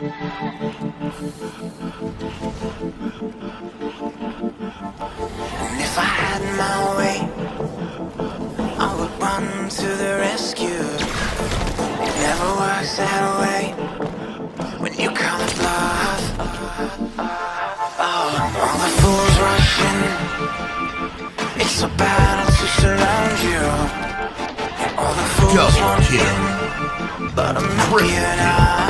And if I had my way, I would run to the rescue. It never works that way when you come at love. Oh, all the fools rushing. It's a battle to surround you. All the fools Double but I'm not giving.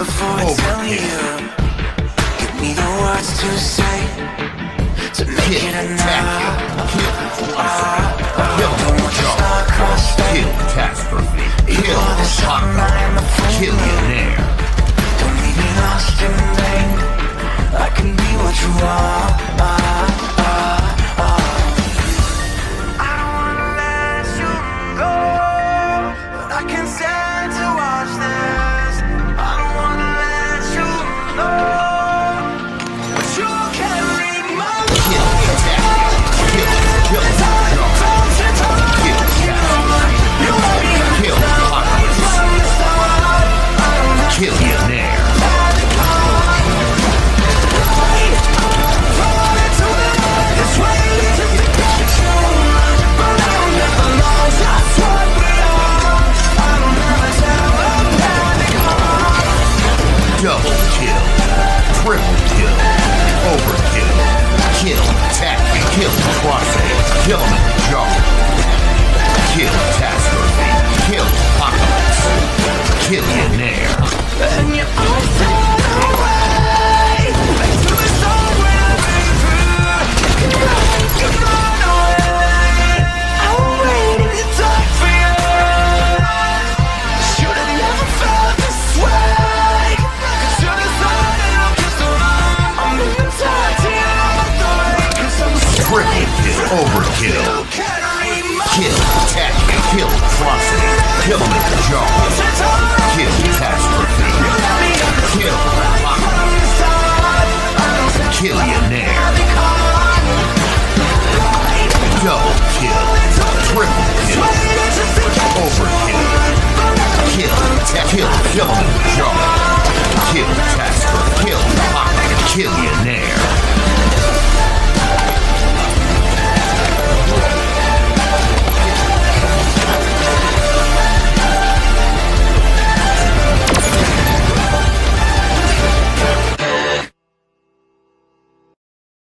before I oh, tell you. Give me the words to say to make it enough. Don't star-crossed Killtastrophe. Kill hot Billionaire. Don't leave me lost in vain. I can be what you are. Kill. Kill tech. Killtrocity. Killing at the jaw. Kill catastrophe. Kill Killionaire. Double kill. Triple kill. Overkill. Kill tech. Kill filament.